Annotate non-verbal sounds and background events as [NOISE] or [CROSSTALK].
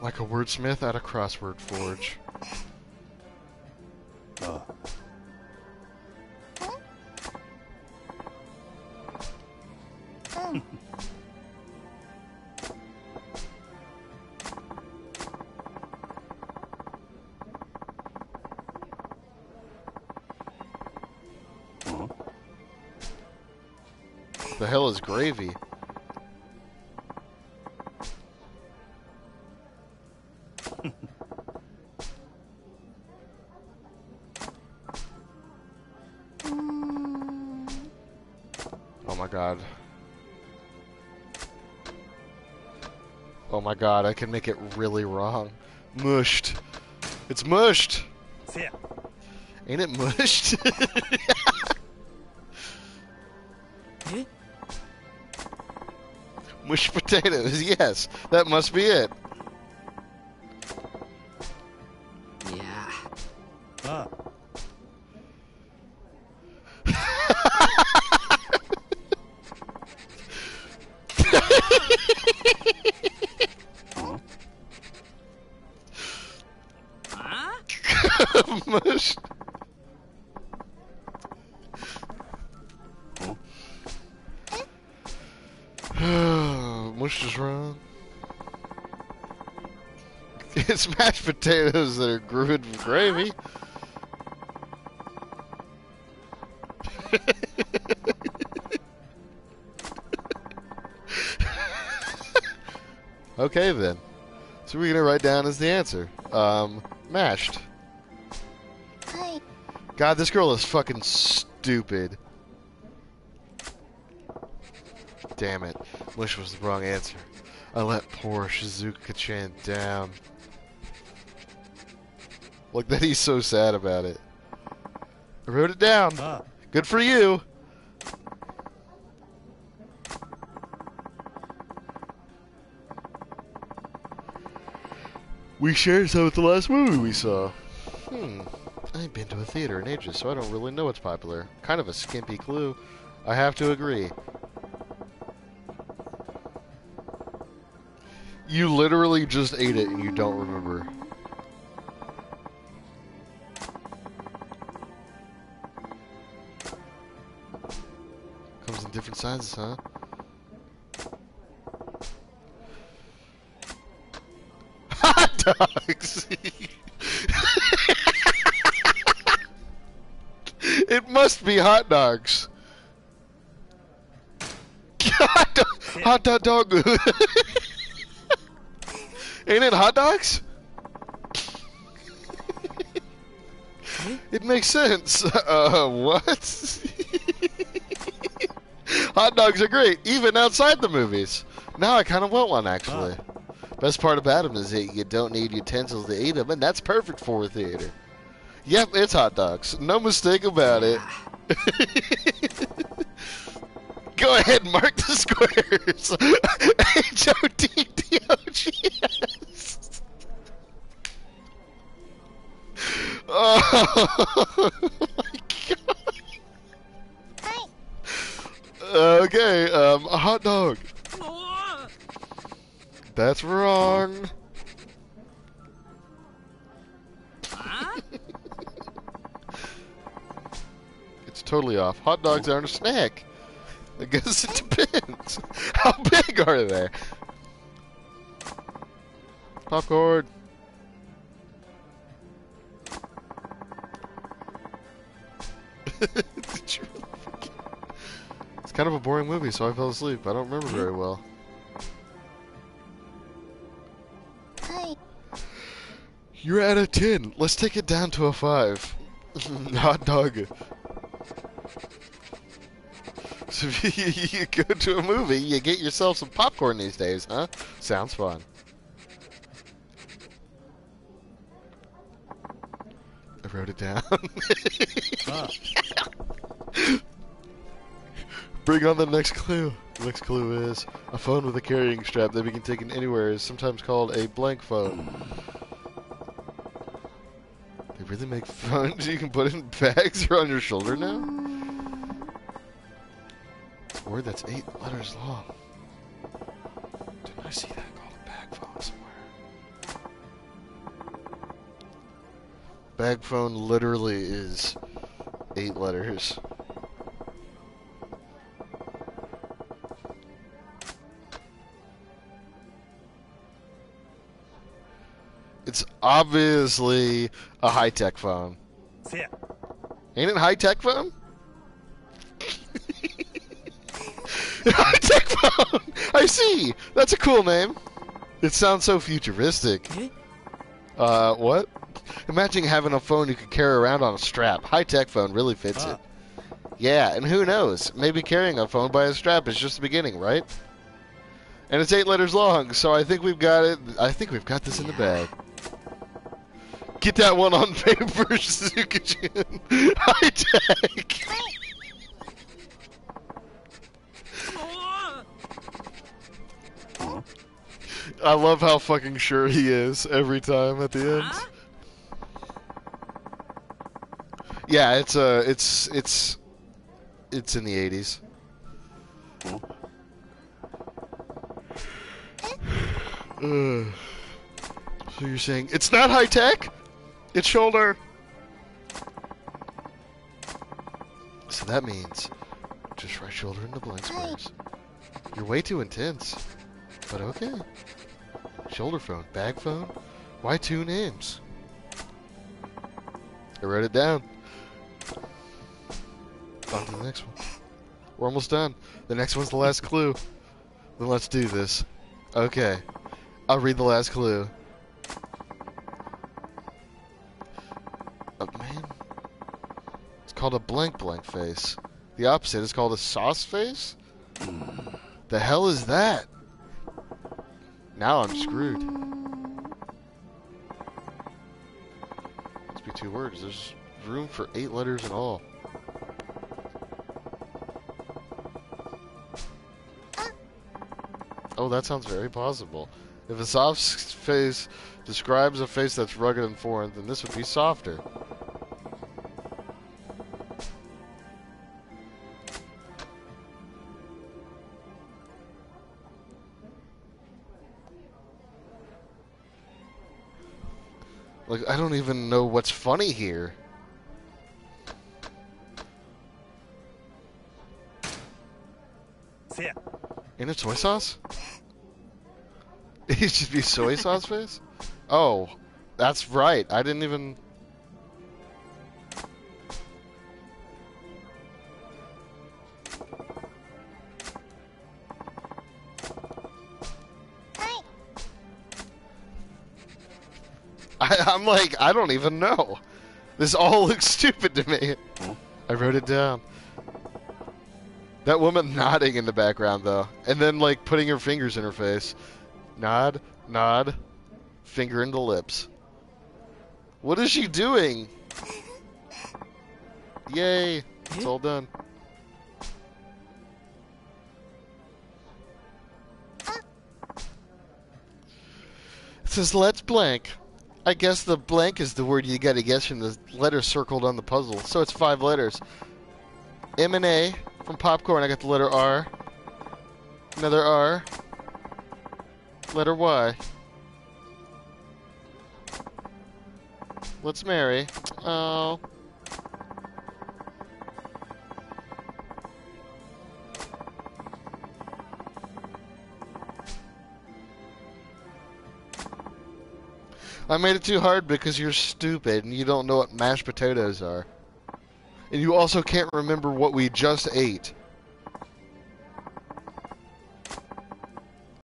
Like a wordsmith at a crossword forge. The hell is gravy? God. Oh my god, I can make it really wrong. Mushed. It's mushed. Fair. Ain't it mushed? Eh? [LAUGHS] Mushed potatoes, yes. That must be it. Mushed is wrong. [LAUGHS] It's mashed potatoes that are good with gravy. [LAUGHS] okay then. So we're gonna write down as the answer. Um, mashed. God, this girl is fucking stupid. Damn it. Mush was the wrong answer. I let poor Shizuku-chan down. Look that he's so sad about it. I wrote it down. Ah. Good for you. We shared some with the last movie we saw. Hmm. I ain't been to a theater in ages, so I don't really know what's popular. Kind of a skimpy clue. I have to agree. You literally just ate it and you don't remember. Comes in different sizes, huh? Hot dogs! [LAUGHS] it must be hot dogs. [LAUGHS] hot dog, hot dog. [LAUGHS] Ain't it hot dogs? [LAUGHS] it makes sense. [LAUGHS] Uh, what? hot dogs are great, even outside the movies. Now I kind of want one, actually. Best part about them is that you don't need utensils to eat them, and that's perfect for a theater. Yep, it's hot dogs. No mistake about it. [LAUGHS] Go ahead and mark the squares. H O D D O G Oh. [LAUGHS] Okay, um, a hot dog. That's wrong. [LAUGHS] It's totally off. Hot dogs aren't a snack. I guess it depends. [LAUGHS] How big are they? Popcorn. [LAUGHS] It's kind of a boring movie, so I fell asleep. I don't remember very well. Hi. You're at a 10. Let's take it down to a 5. [LAUGHS] Hot dog. So if you, you go to a movie, you get yourself some popcorn these days, huh? Sounds fun. I wrote it down. [LAUGHS] Ah. Bring on the next clue. The next clue is a phone with a carrying strap that we can take in anywhere is sometimes called a blank phone. They really make [LAUGHS] phones you can put in bags [LAUGHS] or on your shoulder now? Word that's eight letters long. Didn't I see that called a bag phone somewhere? Bag phone literally is eight letters. Obviously a high tech phone. せや Ain't it high tech phone? [LAUGHS] high tech phone! I see! That's a cool name. It sounds so futuristic. Uh, what? Imagine having a phone you could carry around on a strap. High tech phone really fits Ah. it. Yeah, and who knows? Maybe carrying a phone by a strap is just the beginning, right? And it's eight letters long, so I think we've got it. I think we've got this in the bag. Get that one on paper, [LAUGHS] Sukajin. High tech. I love how fucking sure he is every time at the end. Yeah, it's uh, it's it's it's in the eighties. [SIGHS] [SIGHS] so you're saying it's not high tech? It's shoulder. So that means just right shoulder into blank squares. You're way too intense, but okay. Shoulder phone, bag phone. Why two names? I wrote it down. On to the next one. We're almost done. The next one's the last clue. Then let's do this. Okay. I'll read the last clue. Called a blank blank face. The opposite is called a sauce face? The hell is that? Now I'm screwed. Must be two words. There's room for eight letters in all. Oh, that sounds very possible. If a sauce face describes a face that's rugged and foreign, then this would be softer. Like, I don't even know what's funny here. せや In a soy sauce? [LAUGHS] It should be soy sauce face? Oh, that's right. I didn't even. [LAUGHS] I, I'm like, I don't even know. This all [LAUGHS] looks stupid to me. I wrote it down. That woman [LAUGHS] nodding in the background, though, and then like putting her fingers in her face. Nod, nod, finger in the lips. What is she doing? Yay! It's all done. It says let's blank. I guess the blank is the word you gotta guess from the letters circled on the puzzle. So it's five letters. M and A from popcorn. I got the letter R. Another R. Letter Y. Let's marry. Oh. I made it too hard because you're stupid and you don't know what mashed potatoes are. And you also can't remember what we just ate.